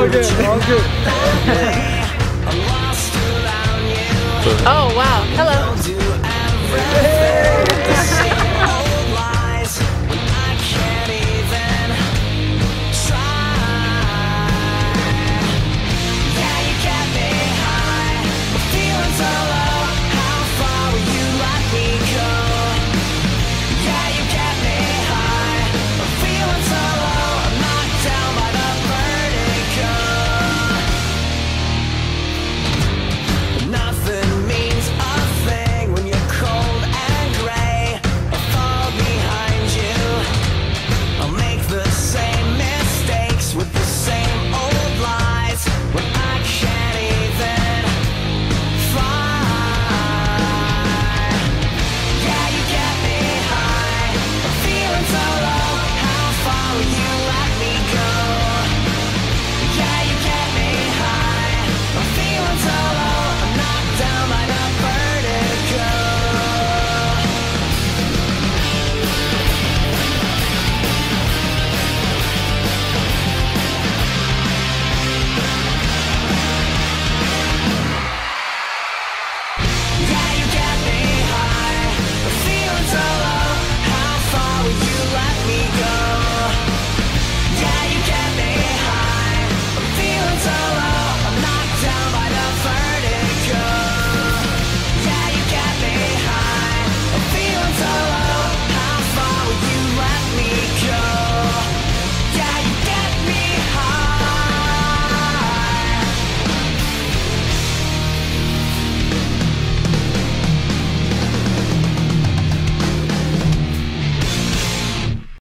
All good, all good. Oh wow. Hello.